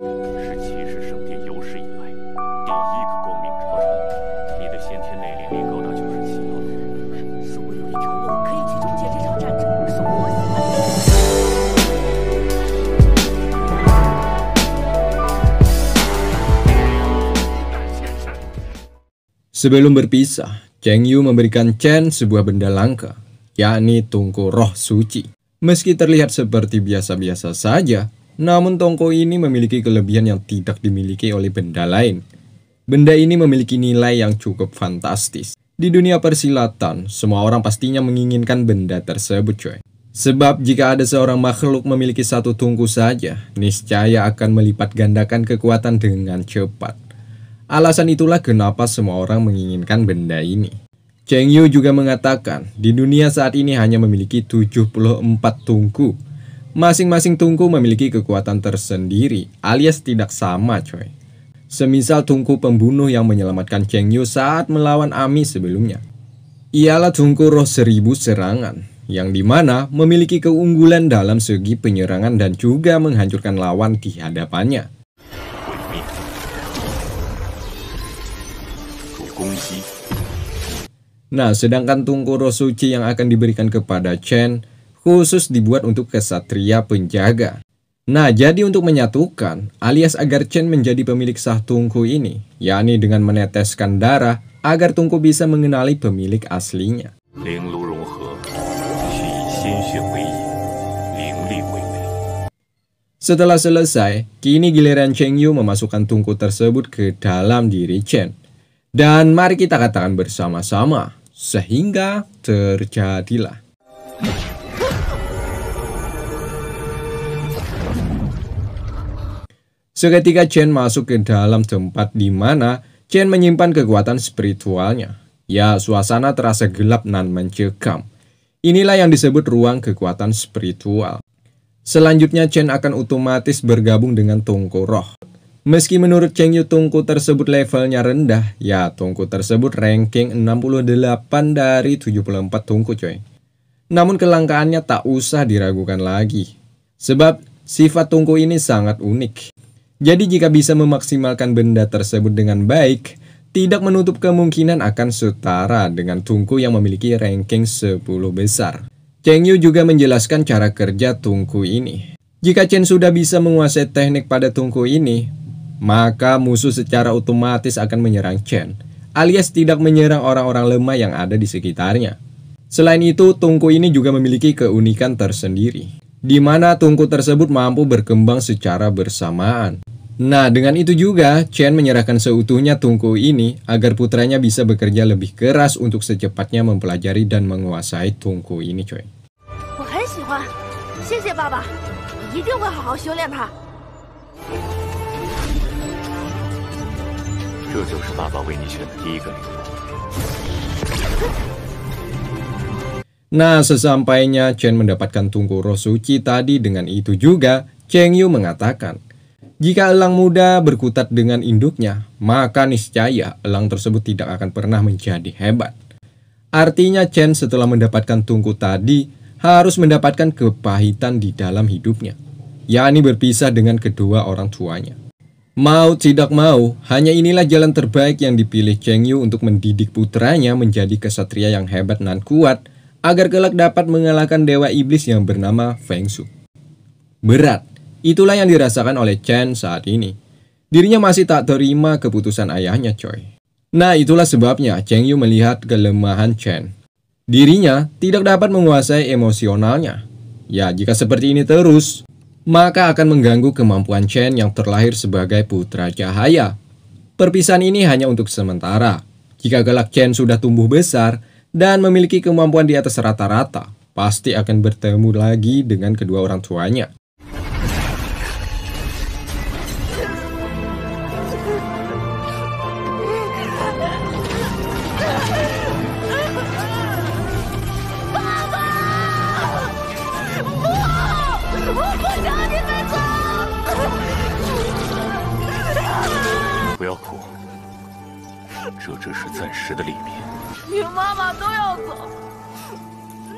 是骑士圣殿有史以来第一个光明之人。你的先天内灵力高达九十七吗？如果有一条路可以去终结这场战争，送我喜欢的。 Sebelum berpisah, Cheng Yu memberikan Chen sebuah benda langka, yakni tungku roh suci. Meski terlihat seperti biasa-biasa saja, namun tongko ini memiliki kelebihan yang tidak dimiliki oleh benda lain. Benda ini memiliki nilai yang cukup fantastis. Di dunia persilatan, semua orang pastinya menginginkan benda tersebut, coy. Sebab jika ada seorang makhluk memiliki satu tungku saja, niscaya akan melipat gandakan kekuatan dengan cepat. Alasan itulah kenapa semua orang menginginkan benda ini. Cheng Yu juga mengatakan, di dunia saat ini hanya memiliki 74 tungku. Masing-masing tungku memiliki kekuatan tersendiri, alias tidak sama coy. Semisal tungku pembunuh yang menyelamatkan Cheng Yu saat melawan Ami sebelumnya. Ialah tungku roh seribu serangan, yang di mana memiliki keunggulan dalam segi penyerangan dan juga menghancurkan lawan di hadapannya. Nah, sedangkan tungku roh suci yang akan diberikan kepada Chen khusus dibuat untuk kesatria penjaga. Nah, jadi untuk menyatukan, alias agar Chen menjadi pemilik sah tungku ini, yakni dengan meneteskan darah agar tungku bisa mengenali pemilik aslinya. Setelah selesai, kini giliran Cheng Yu memasukkan tungku tersebut ke dalam diri Chen. Dan mari kita katakan bersama-sama, sehingga terjadilah. Seketika Chen masuk ke dalam tempat di mana Chen menyimpan kekuatan spiritualnya. Ya, suasana terasa gelap dan mencekam. Inilah yang disebut ruang kekuatan spiritual. Selanjutnya Chen akan otomatis bergabung dengan tungku roh. Meski menurut Cheng Yu tungku tersebut levelnya rendah, ya tungku tersebut ranking 68 dari 74 tungku coy. Namun kelangkaannya tak usah diragukan lagi. Sebab sifat tungku ini sangat unik. Jadi jika bisa memaksimalkan benda tersebut dengan baik, tidak menutup kemungkinan akan setara dengan tungku yang memiliki ranking 10 besar. Cheng Yu juga menjelaskan cara kerja tungku ini. Jika Chen sudah bisa menguasai teknik pada tungku ini, maka musuh secara otomatis akan menyerang Chen, alias tidak menyerang orang-orang lemah yang ada di sekitarnya. Selain itu, tungku ini juga memiliki keunikan tersendiri, di mana tungku tersebut mampu berkembang secara bersamaan. Nah, dengan itu juga, Chen menyerahkan seutuhnya tungku ini agar putranya bisa bekerja lebih keras untuk secepatnya mempelajari dan menguasai tungku ini, coy. 我很喜欢，谢谢爸爸，我一定会好好修炼它。这就是爸爸为你选的第一个灵炉。 Nah, sesampainya Chen mendapatkan tungku roh suci tadi dengan itu juga, Cheng Yu mengatakan, jika elang muda berkutat dengan induknya, maka niscaya elang tersebut tidak akan pernah menjadi hebat. Artinya Chen setelah mendapatkan tungku tadi harus mendapatkan kepahitan di dalam hidupnya, yakni berpisah dengan kedua orang tuanya. Mau tidak mau, hanya inilah jalan terbaik yang dipilih Cheng Yu untuk mendidik putranya menjadi kesatria yang hebat dan kuat agar kelak dapat mengalahkan dewa iblis yang bernama Feng Shu. Berat, itulah yang dirasakan oleh Chen saat ini. Dirinya masih tak terima keputusan ayahnya, coy. Nah, itulah sebabnya Cheng Yu melihat kelemahan Chen. Dirinya tidak dapat menguasai emosionalnya. Ya, jika seperti ini terus, maka akan mengganggu kemampuan Chen yang terlahir sebagai putra cahaya. Perpisahan ini hanya untuk sementara. Jika kelak Chen sudah tumbuh besar dan memiliki kemampuan di atas rata-rata, pasti akan bertemu lagi dengan kedua orang tuanya. 我不想你们走。不要哭，这只是暂时的里面。 你妈妈都要走，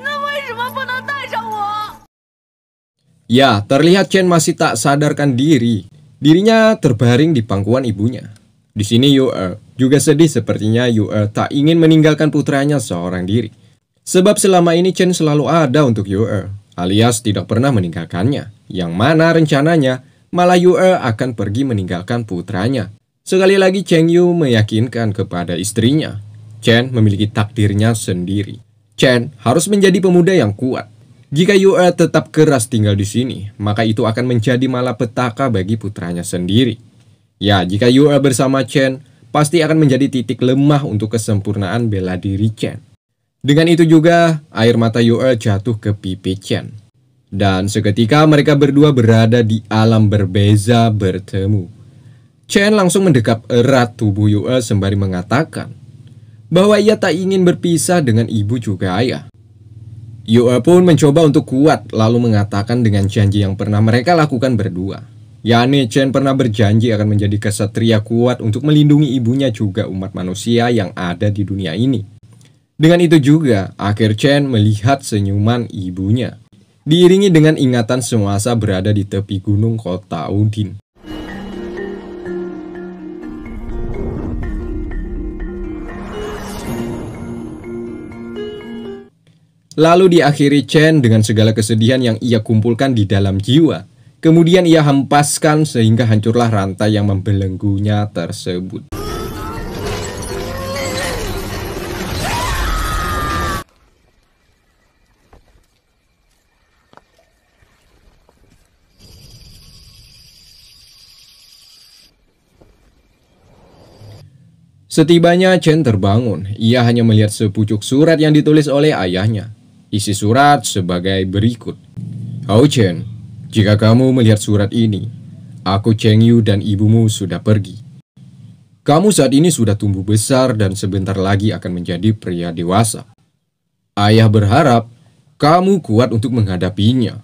那为什么不能带上我？ Ya, terlihat Chen masih tak sadarkan diri. Dirinya terbaring di pangkuan ibunya. Di sini Yue juga sedih sepertinya Yue tak ingin meninggalkan putranya seorang diri. Sebab selama ini Chen selalu ada untuk Yue, alias tidak pernah meninggalkannya. Yang mana rencananya malah Yue akan pergi meninggalkan putranya. Sekali lagi Cheng Yu meyakinkan kepada istrinya, Chen memiliki takdirnya sendiri. Chen harus menjadi pemuda yang kuat. Jika Yue tetap keras tinggal di sini, maka itu akan menjadi malapetaka bagi putranya sendiri. Ya, jika Yue bersama Chen, pasti akan menjadi titik lemah untuk kesempurnaan bela diri Chen. Dengan itu juga, air mata Yue jatuh ke pipi Chen. Dan seketika mereka berdua berada di alam berbeza bertemu. Chen langsung mendekap erat tubuh Yue sembari mengatakan bahwa ia tak ingin berpisah dengan ibu juga ayah. Yue pun mencoba untuk kuat lalu mengatakan dengan janji yang pernah mereka lakukan berdua. Yani Chen pernah berjanji akan menjadi kesatria kuat untuk melindungi ibunya juga umat manusia yang ada di dunia ini. Dengan itu juga, akhir Chen melihat senyuman ibunya. Diiringi dengan ingatan semasa berada di tepi gunung kota Udin. Lalu diakhiri Chen dengan segala kesedihan yang ia kumpulkan di dalam jiwa. Kemudian ia hempaskan sehingga hancurlah rantai yang membelenggunya tersebut. Setibanya Chen terbangun, ia hanya melihat sepucuk surat yang ditulis oleh ayahnya. Isi surat sebagai berikut. Hao Chen, jika kamu melihat surat ini, aku Cheng Yu dan ibumu sudah pergi. Kamu saat ini sudah tumbuh besar dan sebentar lagi akan menjadi pria dewasa. Ayah berharap kamu kuat untuk menghadapinya.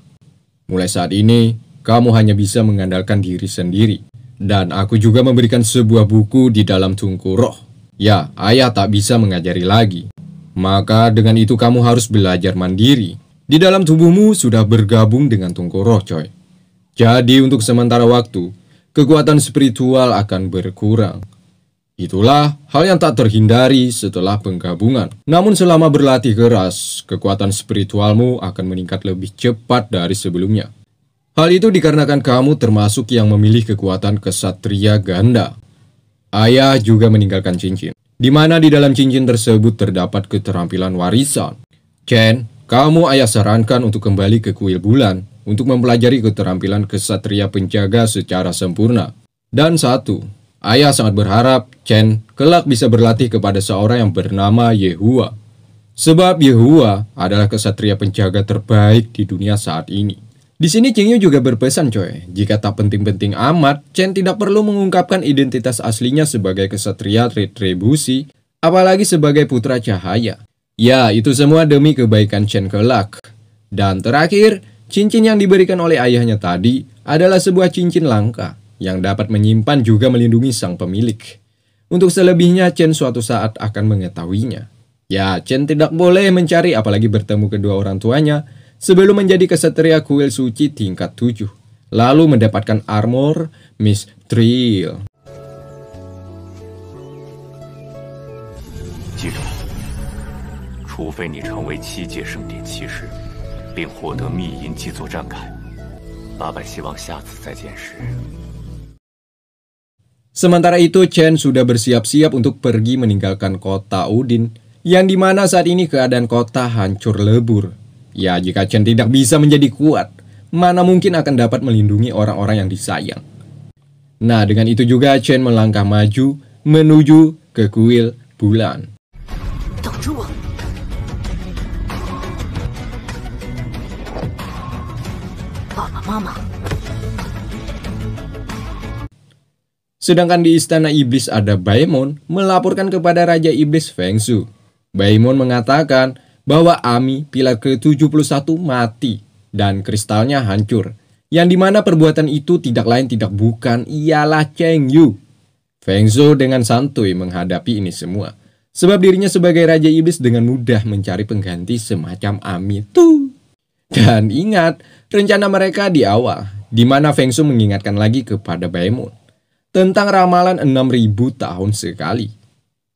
Mulai saat ini, kamu hanya bisa mengandalkan diri sendiri. Dan aku juga memberikan sebuah buku di dalam tungku roh. Ya, ayah tak bisa mengajari lagi. Maka dengan itu kamu harus belajar mandiri di dalam tubuhmu sudah bergabung dengan tungku roh coy. Jadi untuk sementara waktu, kekuatan spiritual akan berkurang. Itulah hal yang tak terhindari setelah penggabungan. Namun selama berlatih keras, kekuatan spiritualmu akan meningkat lebih cepat dari sebelumnya. Hal itu dikarenakan kamu termasuk yang memilih kekuatan kesatria ganda. Ayah juga meninggalkan cincin, di mana di dalam cincin tersebut terdapat keterampilan warisan. Chen, kamu ayah sarankan untuk kembali ke kuil bulan untuk mempelajari keterampilan kesatria penjaga secara sempurna. Dan satu, ayah sangat berharap Chen kelak bisa berlatih kepada seorang yang bernama Yehua. Sebab Yehua adalah kesatria penjaga terbaik di dunia saat ini. Di sini Yu juga berpesan coy, jika tak penting-penting amat, Chen tidak perlu mengungkapkan identitas aslinya sebagai kesatria retribusi, apalagi sebagai putra cahaya. Ya, itu semua demi kebaikan Chen kelak. Dan terakhir, cincin yang diberikan oleh ayahnya tadi adalah sebuah cincin langka yang dapat menyimpan juga melindungi sang pemilik. Untuk selebihnya, Chen suatu saat akan mengetahuinya. Ya, Chen tidak boleh mencari apalagi bertemu kedua orang tuanya sebelum menjadi kesatria kuil suci tingkat 7, lalu mendapatkan armor Miss Trill. Sementara itu, Chen sudah bersiap-siap untuk pergi meninggalkan kota Udin, yang di mana saat ini keadaan kota hancur lebur Ya, jika Chen tidak bisa menjadi kuat, mana mungkin akan dapat melindungi orang-orang yang disayang. Nah, dengan itu juga Chen melangkah maju menuju ke kuil bulan. Sedangkan di istana iblis ada Baemon melaporkan kepada Raja Iblis Feng Su. Baemon mengatakan bahwa Ami pilar ke-71 mati dan kristalnya hancur. Yang di mana perbuatan itu tidak lain tidak bukan ialah Cheng Yu. Feng Shu dengan santuy menghadapi ini semua. Sebab dirinya sebagai Raja Iblis dengan mudah mencari pengganti semacam Ami tuh. Dan ingat, rencana mereka di awal, di mana Feng Shui mengingatkan lagi kepada Baemon tentang ramalan 6000 tahun sekali.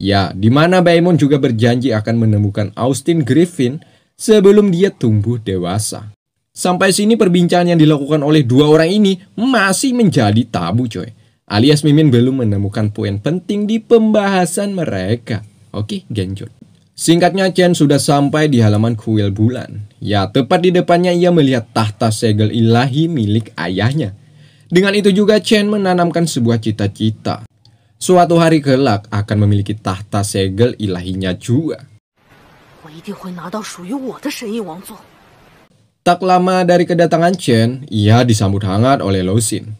Ya, di mana Baemon juga berjanji akan menemukan Austin Griffin sebelum dia tumbuh dewasa. Sampai sini perbincangan yang dilakukan oleh dua orang ini masih menjadi tabu coy. Alias Mimin belum menemukan poin penting di pembahasan mereka. Oke, genjot. Singkatnya Chen sudah sampai di halaman kuil bulan. Ya, tepat di depannya ia melihat tahta segel ilahi milik ayahnya. Dengan itu juga Chen menanamkan sebuah cita-cita. Suatu hari kelak akan memiliki tahta segel ilahinya juga. Tak lama dari kedatangan Chen, ia disambut hangat oleh Xin.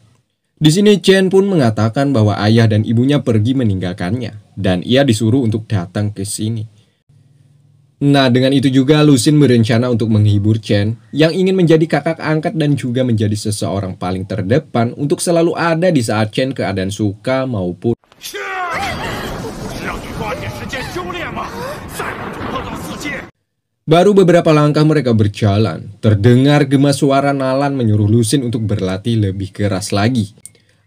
Di sini Chen pun mengatakan bahwa ayah dan ibunya pergi meninggalkannya dan ia disuruh untuk datang ke sini. Nah, dengan itu juga Lusin berencana untuk menghibur Chen yang ingin menjadi kakak angkat dan juga menjadi seseorang paling terdepan untuk selalu ada di saat Chen keadaan suka maupun Baru beberapa langkah mereka berjalan, terdengar gema suara Nalan menyuruh Lusin untuk berlatih lebih keras lagi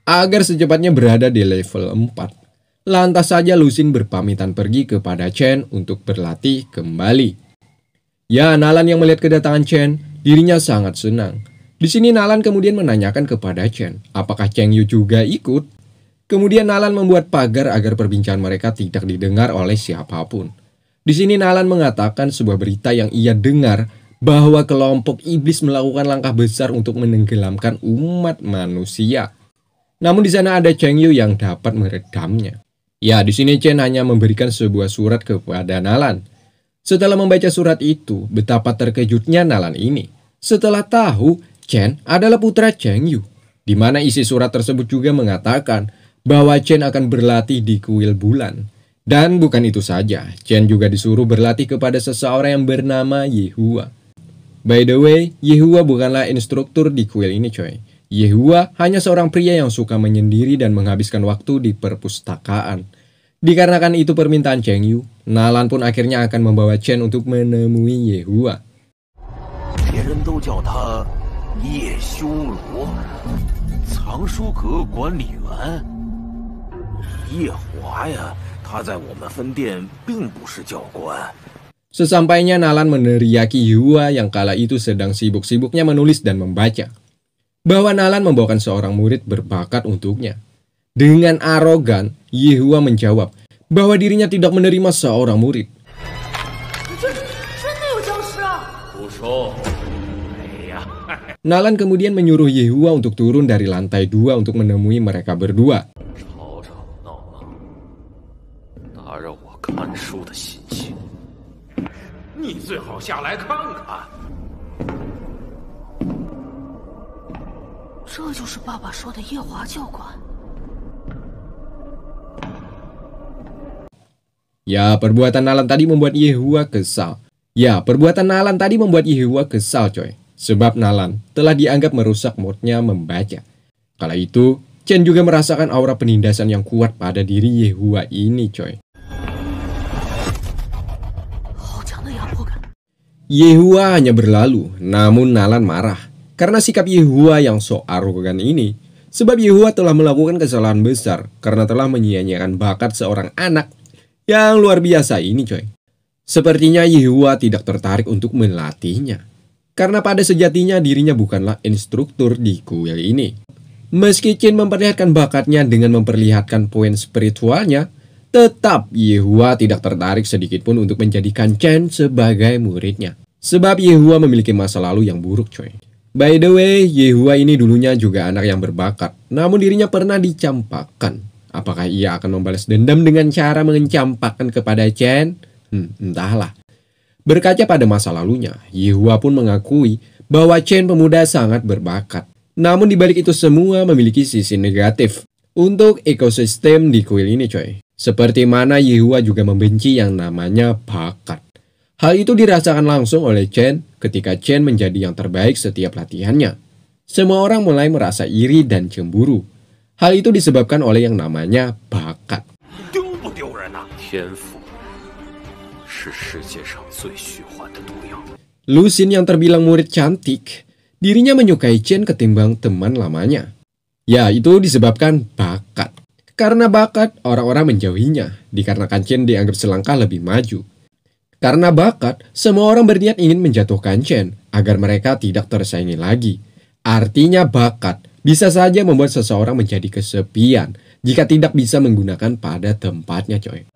agar secepatnya berada di level 4. Lantas saja Lusin berpamitan pergi kepada Chen untuk berlatih kembali. Ya, Nalan yang melihat kedatangan Chen, dirinya sangat senang. Di sini Nalan kemudian menanyakan kepada Chen, apakah Cheng Yu juga ikut? Kemudian Nalan membuat pagar agar perbincangan mereka tidak didengar oleh siapa pun. Di sini Nalan mengatakan sebuah berita yang ia dengar bahwa kelompok iblis melakukan langkah besar untuk menenggelamkan umat manusia. Namun di sana ada Cheng Yu yang dapat meredamnya. Ya, di sini Chen hanya memberikan sebuah surat kepada Nalan. Setelah membaca surat itu, betapa terkejutnya Nalan ini. Setelah tahu Chen adalah putra Cheng Yu, di mana isi surat tersebut juga mengatakan bahwa Chen akan berlatih di kuil bulan. Dan bukan itu saja, Chen juga disuruh berlatih kepada seseorang yang bernama Yehua. By the way, Yehua bukanlah instruktur di kuil ini coy. Yehua hanya seorang pria yang suka menyendiri dan menghabiskan waktu di perpustakaan. Dikarenakan itu permintaan Cheng Yu, Nalan pun akhirnya akan membawa Chen untuk menemui Yehua. Sesampainya Nalan meneriaki Yehua yang kala itu sedang sibuk-sibuknya menulis dan membaca. Bahwa Nalan membawakan seorang murid berbakat untuknya. Dengan arogan, Yehua menjawab bahwa dirinya tidak menerima seorang murid. Nalan kemudian menyuruh Yehua untuk turun dari lantai dua untuk menemui mereka berdua. Ya, perbuatan Nalan tadi membuat Yehua kesal. Ya, perbuatan Nalan tadi membuat Yehua kesal, coy. Sebab Nalan telah dianggap merusak moodnya membaca. Kala itu, Chen juga merasakan aura penindasan yang kuat pada diri Yehua ini, coy. Yehua hanya berlalu, namun Nalan marah. Karena sikap Yehua yang sok arogan ini, sebab Yehua telah melakukan kesalahan besar karena telah menyia-nyiakan bakat seorang anak yang luar biasa ini coy. Sepertinya Yehua tidak tertarik untuk melatihnya. Karena pada sejatinya dirinya bukanlah instruktur di kuil ini. Meski Chen memperlihatkan bakatnya dengan memperlihatkan poin spiritualnya, tetap Yehua tidak tertarik sedikit pun untuk menjadikan Chen sebagai muridnya. Sebab Yehua memiliki masa lalu yang buruk coy. By the way, Yehua ini dulunya juga anak yang berbakat, namun dirinya pernah dicampakkan. Apakah ia akan membalas dendam dengan cara mengecampakkan kepada Chen? Hmm, entahlah. Berkaca pada masa lalunya, Yehua pun mengakui bahwa Chen pemuda sangat berbakat. Namun dibalik itu semua memiliki sisi negatif untuk ekosistem di kuil ini coy. Seperti mana Yehua juga membenci yang namanya bakat. Hal itu dirasakan langsung oleh Chen ketika Chen menjadi yang terbaik setiap latihannya. Semua orang mulai merasa iri dan cemburu Hal itu disebabkan oleh yang namanya bakat. Lusin yang terbilang murid cantik, dirinya menyukai Chen ketimbang teman lamanya. Ya, itu disebabkan bakat. Karena bakat, orang-orang menjauhinya, dikarenakan Chen dianggap selangkah lebih maju. Karena bakat, semua orang berniat ingin menjatuhkan Chen agar mereka tidak tersaingi lagi. Artinya bakat bisa saja membuat seseorang menjadi kesepian jika tidak bisa menggunakan pada tempatnya coy.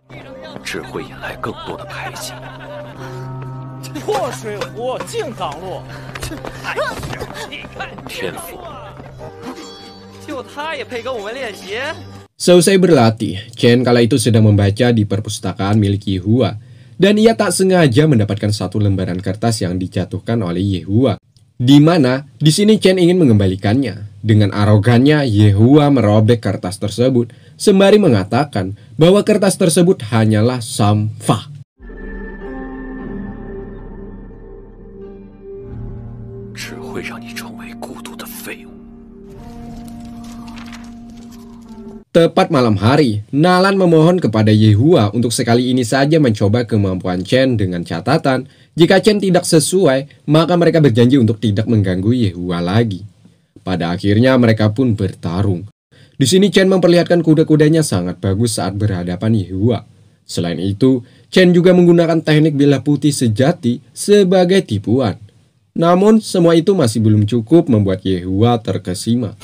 Seusai berlatih, Chen kala itu sedang membaca di perpustakaan milik Yehua, dan ia tak sengaja mendapatkan satu lembaran kertas yang dijatuhkan oleh Yehua. Di mana di sini Chen ingin mengembalikannya. Dengan arogannya, Yehua merobek kertas tersebut, sembari mengatakan bahwa kertas tersebut hanyalah sampah. Tepat malam hari, Nalan memohon kepada Yehua untuk sekali ini saja mencoba kemampuan Chen dengan catatan, jika Chen tidak sesuai, maka mereka berjanji untuk tidak mengganggu Yehua lagi. Pada akhirnya mereka pun bertarung. Di sini Chen memperlihatkan kuda-kudanya sangat bagus saat berhadapan Yehua. Selain itu, Chen juga menggunakan teknik bela putih sejati sebagai tipuan. Namun, semua itu masih belum cukup membuat Yehua terkesima.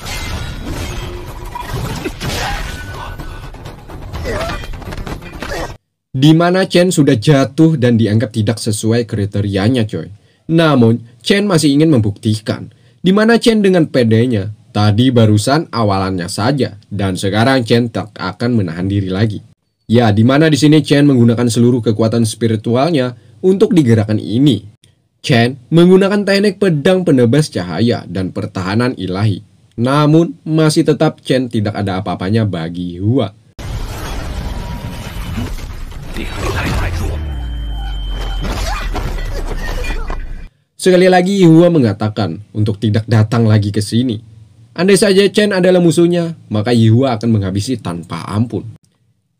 Di mana Chen sudah jatuh dan dianggap tidak sesuai kriterianya coy. Namun, Chen masih ingin membuktikan di mana Chen dengan pedenya tadi barusan awalannya saja dan sekarang Chen tak akan menahan diri lagi. Ya, di mana di sini Chen menggunakan seluruh kekuatan spiritualnya untuk digerakkan ini. Chen menggunakan teknik pedang penebas cahaya dan pertahanan ilahi. Namun, masih tetap Chen tidak ada apa-apanya bagi Hua. Sekali lagi Hua mengatakan untuk tidak datang lagi ke sini. Andai saja Chen adalah musuhnya, maka Yihua akan menghabisi tanpa ampun.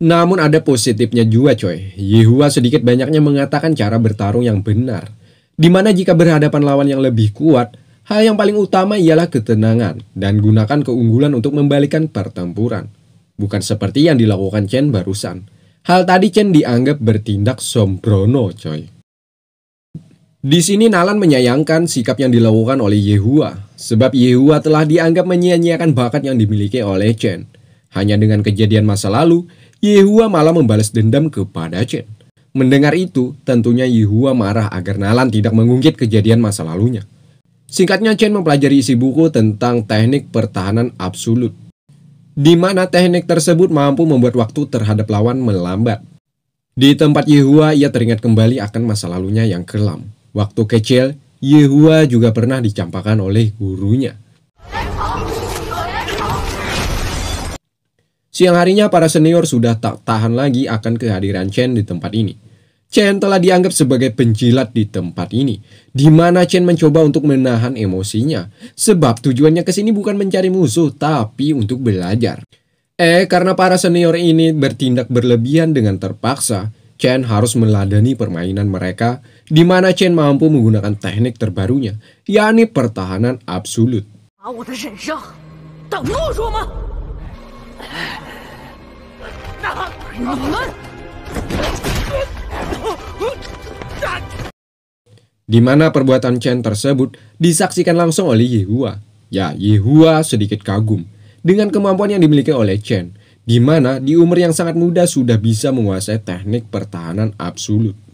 Namun ada positifnya juga coy. Yihua sedikit banyaknya mengatakan cara bertarung yang benar. Di mana jika berhadapan lawan yang lebih kuat, hal yang paling utama ialah ketenangan dan gunakan keunggulan untuk membalikan pertempuran. Bukan seperti yang dilakukan Chen barusan. Hal tadi Chen dianggap bertindak sombrono coy. Di sini Nalan menyayangkan sikap yang dilakukan oleh Yehua, sebab Yehua telah dianggap menyia-nyiakan bakat yang dimiliki oleh Chen. Hanya dengan kejadian masa lalu, Yehua malah membalas dendam kepada Chen. Mendengar itu, tentunya Yehua marah agar Nalan tidak mengungkit kejadian masa lalunya. Singkatnya Chen mempelajari isi buku tentang teknik pertahanan absolut, di mana teknik tersebut mampu membuat waktu terhadap lawan melambat. Di tempat Yehua, ia teringat kembali akan masa lalunya yang kelam. Waktu kecil, Yehua juga pernah dicampakkan oleh gurunya. Siang harinya, para senior sudah tak tahan lagi akan kehadiran Chen di tempat ini. Chen telah dianggap sebagai penjilat di tempat ini, di mana Chen mencoba untuk menahan emosinya, sebab tujuannya ke sini bukan mencari musuh, tapi untuk belajar. Eh, karena para senior ini bertindak berlebihan dengan terpaksa, Chen harus meladani permainan mereka, di mana Chen mampu menggunakan teknik terbarunya, yakni pertahanan absolut di mana perbuatan Chen tersebut disaksikan langsung oleh Yehua. Ya, Yehua sedikit kagum dengan kemampuan yang dimiliki oleh Chen, di mana di umur yang sangat muda sudah bisa menguasai teknik pertahanan absolut.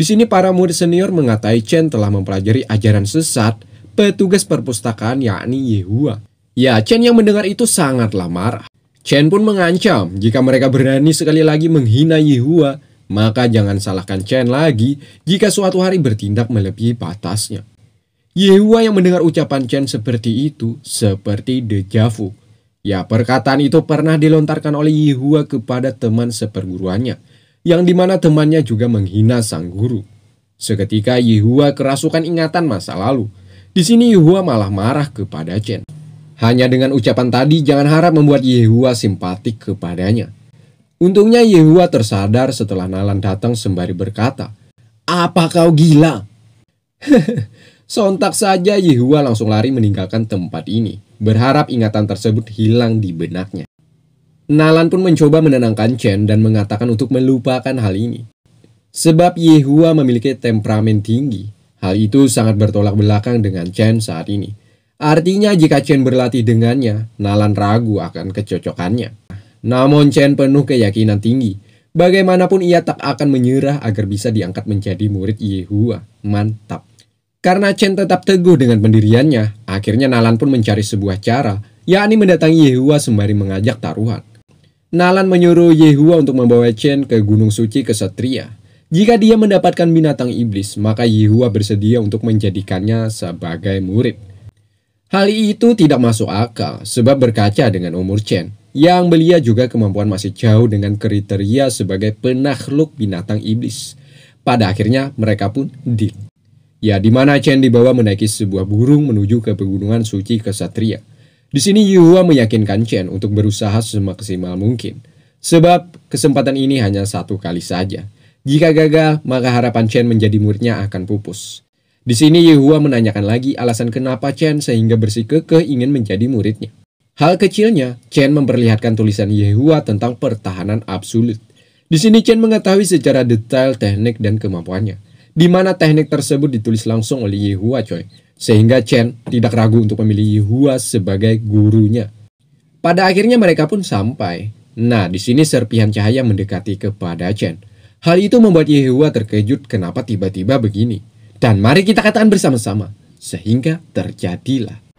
Di sini para murid senior mengatai Chen telah mempelajari ajaran sesat petugas perpustakaan yakni Yehua. Ya, Chen yang mendengar itu sangatlah marah. Chen pun mengancam jika mereka berani sekali lagi menghina Yehua, maka jangan salahkan Chen lagi jika suatu hari bertindak melebihi batasnya. Yehua yang mendengar ucapan Chen seperti itu seperti dejavu. Ya, perkataan itu pernah dilontarkan oleh Yehua kepada teman seperguruannya, yang di mana temannya juga menghina sang guru. Seketika Yehua kerasukan ingatan masa lalu. Di sini Yehua malah marah kepada Chen. Hanya dengan ucapan tadi jangan harap membuat Yehua simpatik kepadanya. Untungnya Yehua tersadar setelah Nalan datang sembari berkata, Apa kau gila? Sontak saja Yehua langsung lari meninggalkan tempat ini, berharap ingatan tersebut hilang di benaknya. Nalan pun mencoba menenangkan Chen dan mengatakan untuk melupakan hal ini. Sebab Yehua memiliki temperamen tinggi. Hal itu sangat bertolak belakang dengan Chen saat ini. Artinya jika Chen berlatih dengannya, Nalan ragu akan kecocokannya. Namun Chen penuh keyakinan tinggi. Bagaimanapun ia tak akan menyerah agar bisa diangkat menjadi murid Yehua. Mantap. Karena Chen tetap teguh dengan pendiriannya, akhirnya Nalan pun mencari sebuah cara, yakni mendatangi Yehua sembari mengajak taruhan. Nalan menyuruh Yehua untuk membawa Chen ke Gunung Suci Kesatria. Jika dia mendapatkan binatang iblis, maka Yehua bersedia untuk menjadikannya sebagai murid. Hal itu tidak masuk akal, sebab berkaca dengan umur Chen, yang belia juga kemampuan masih jauh dengan kriteria sebagai penakluk binatang iblis. Pada akhirnya mereka pun deal. Ya, di mana Chen dibawa menaiki sebuah burung menuju ke pegunungan suci kesatria. Di sini Yuhua meyakinkan Chen untuk berusaha semaksimal mungkin. Sebab kesempatan ini hanya satu kali saja. Jika gagal, maka harapan Chen menjadi muridnya akan pupus. Di sini Yehua menanyakan lagi alasan kenapa Chen sehingga bersikukuh ingin menjadi muridnya. Hal kecilnya, Chen memperlihatkan tulisan Yehua tentang pertahanan absolut. Di sini Chen mengetahui secara detail teknik dan kemampuannya, di mana teknik tersebut ditulis langsung oleh Yehua coy. Sehingga Chen tidak ragu untuk memilih Yehua sebagai gurunya. Pada akhirnya mereka pun sampai. Nah, di sini serpihan cahaya mendekati kepada Chen. Hal itu membuat Yehua terkejut kenapa tiba-tiba begini. Dan mari kita katakan bersama-sama, sehingga terjadilah.